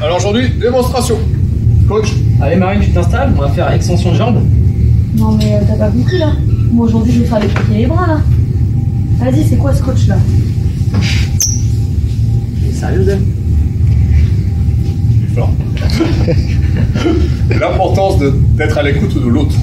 Alors aujourd'hui, démonstration. Coach, Allez Marine, tu t'installes, on va faire extension de jambes. Non mais euh, t'as pas compris là Moi aujourd'hui je vais faire les pieds et les bras là. Vas-y, c'est quoi ce coach là? T'es sérieuse elle fort. L'importance d'être à l'écoute de l'autre.